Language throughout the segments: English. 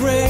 break.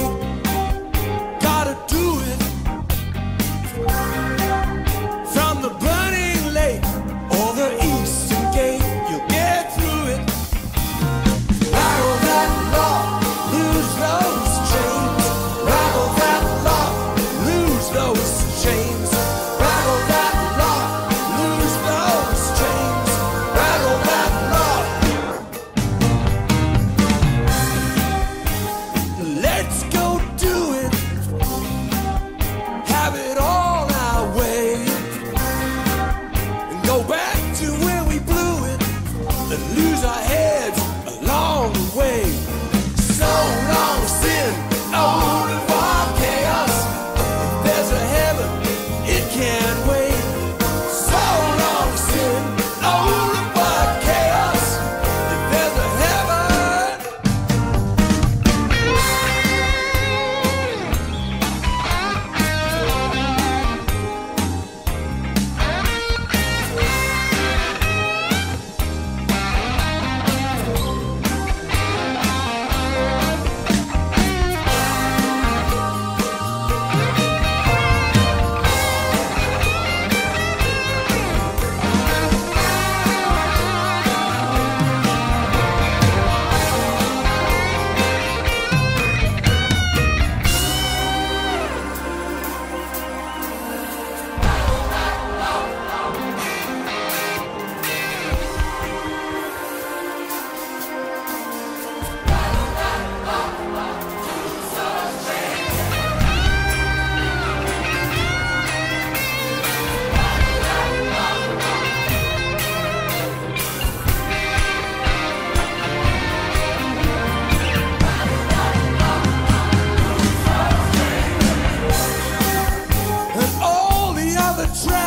Trap.